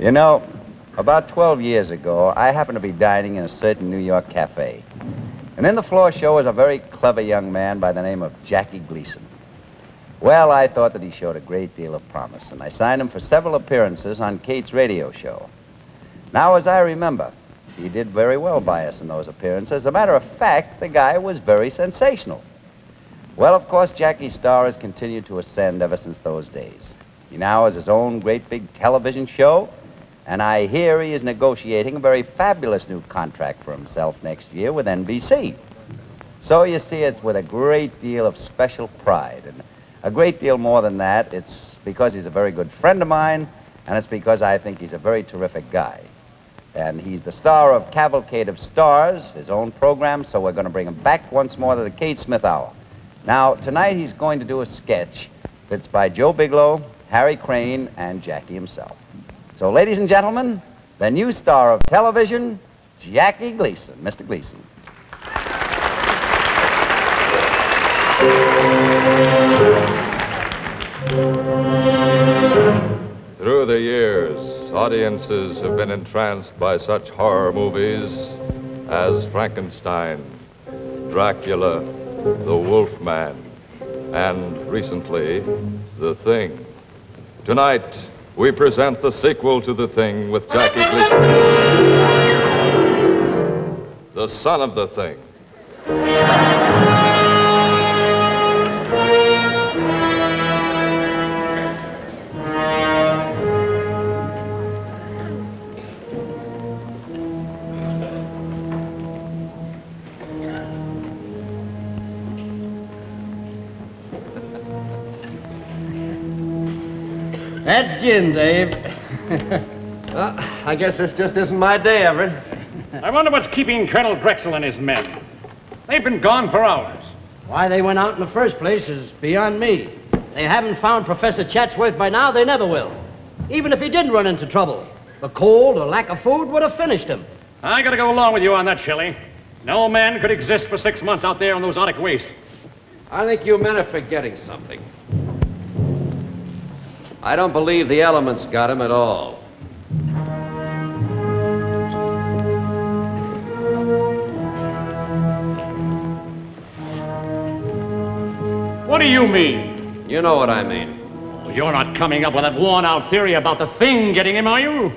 You know, about 12 years ago, I happened to be dining in a certain New York cafe. And in the floor show was a very clever young man by the name of Jackie Gleason. Well, I thought that he showed a great deal of promise, and I signed him for several appearances on Kate's radio show. Now, as I remember, he did very well by us in those appearances. As a matter of fact, the guy was very sensational. Well, of course, Jackie's star has continued to ascend ever since those days. He now has his own great big television show, and I hear he is negotiating a very fabulous new contract for himself next year with NBC. So you see, it's with a great deal of special pride, and a great deal more than that. It's because he's a very good friend of mine, and it's because I think he's a very terrific guy. And he's the star of Cavalcade of Stars, his own program, so we're going to bring him back once more to the Kate Smith Hour. Now, tonight he's going to do a sketch that's by Joe Bigelow, Harry Crane, and Jackie himself. So, ladies and gentlemen, the new star of television, Jackie Gleason. Mr. Gleason. Through the years, audiences have been entranced by such horror movies as Frankenstein, Dracula, The Wolfman, and recently, The Thing. Tonight, we present the sequel to The Thing with Jackie Gleason. The son of The Thing. That's gin, Dave. Well, I guess this just isn't my day, Everett. I wonder what's keeping Colonel Drexel and his men. They've been gone for hours. Why they went out in the first place is beyond me. They haven't found Professor Chatsworth by now, they never will. Even if he didn't run into trouble, the cold or lack of food would have finished him. I gotta go along with you on that, Shelley. No man could exist for six months out there on those Arctic wastes. I think you men are forgetting something. I don't believe the elements got him at all. What do you mean? You know what I mean. Well, you're not coming up with that worn-out theory about the thing getting him, are you?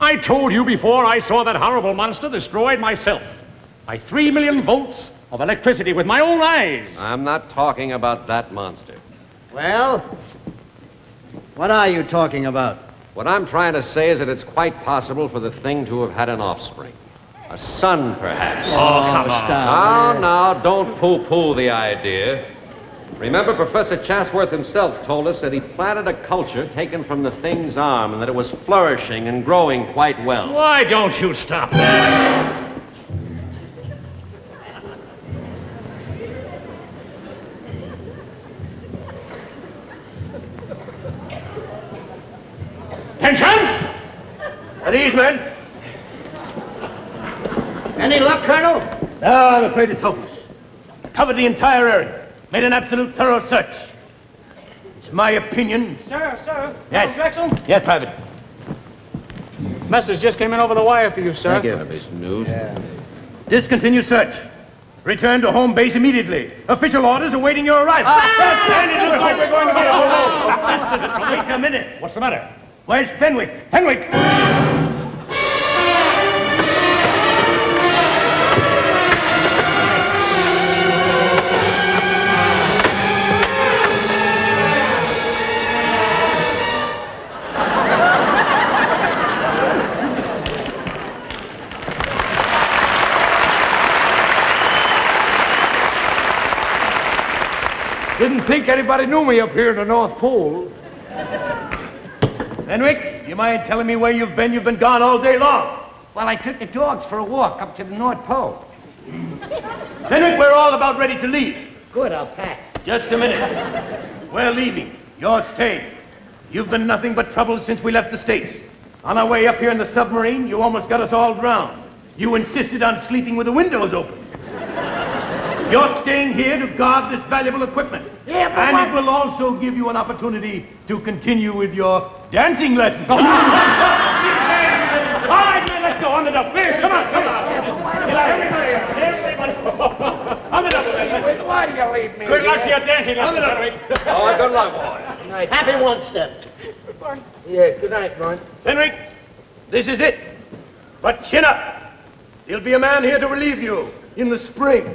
I told you before I saw that horrible monster destroyed myself by three million volts of electricity with my own eyes. I'm not talking about that monster. Well, what are you talking about? What I'm trying to say is that it's quite possible for the thing to have had an offspring. A son, perhaps. Oh, oh come on. stop. Now, now, don't poo-poo the idea. Remember, Professor Chatsworth himself told us that he planted a culture taken from the thing's arm and that it was flourishing and growing quite well. Why don't you stop that? Attention! At ease, men. Any luck, Colonel? No, I'm afraid it's hopeless. Covered the entire area. Made an absolute thorough search. It's my opinion. Sir, sir. Yes. Drexel? Yes, Private. Message just came in over the wire for you, sir. This news. Yeah. Discontinue search. Return to home base immediately. Official orders awaiting your arrival. Stand it looks like we're going to get a Wait a minute. What's the matter? Where's Fenwick? Fenwick! Didn't think anybody knew me up here in the North Pole. Fenwick, you mind telling me where you've been? You've been gone all day long. Well, I took the dogs for a walk up to the North Pole. Fenwick, we're all about ready to leave. Good, I'll pack. Just a minute. We're leaving. You're staying. You've been nothing but trouble since we left the States. On our way up here in the submarine, you almost got us all drowned. You insisted on sleeping with the windows open. You're staying here to guard this valuable equipment. Yeah, but and what- it will also give you an opportunity to continue with your dancing lessons. All right, man, let's go. On the double. Please, come on, come on. Everybody, everybody. On the double. then. Why do you leave me? Good luck to your dancing, on the double. Oh, good luck, boy. Happy one step. Yeah, good night, Ron. Henry, this is it. But chin up. There'll be a man here to relieve you in the spring.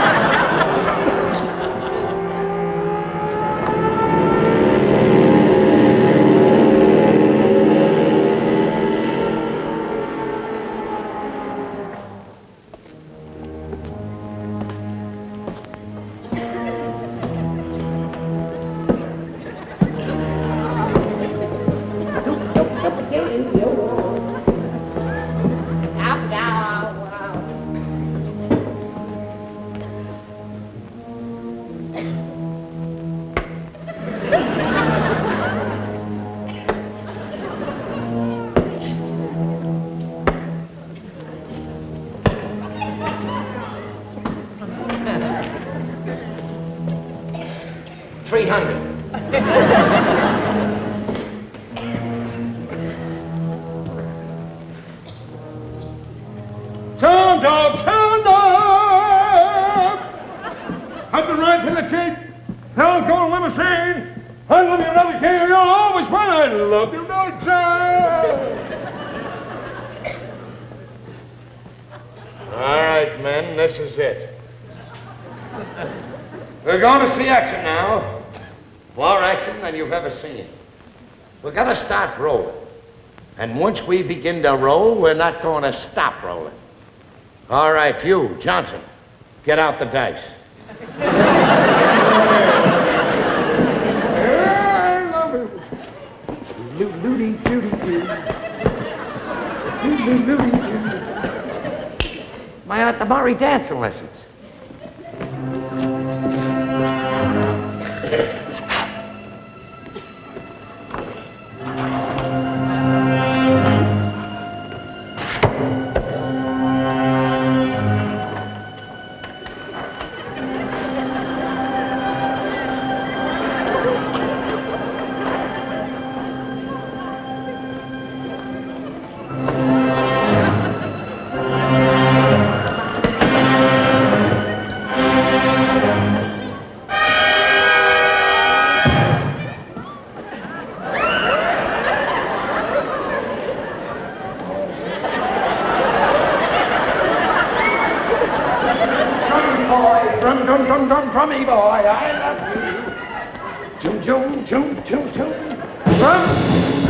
Three hundred. Turn dog, turn dog! Up the right in the cheek. Hell, go limousine. I love you, another king. You'll always win. I love you, no time. All right, men, this is it. We're going to see action now. More action than you've ever seen. We're going to start rolling. And once we begin to roll, we're not going to stop rolling. All right, you, Johnson, get out the dice. My Arthur Murray dancing lessons. Jum, jum, jum, jum, jum. Run!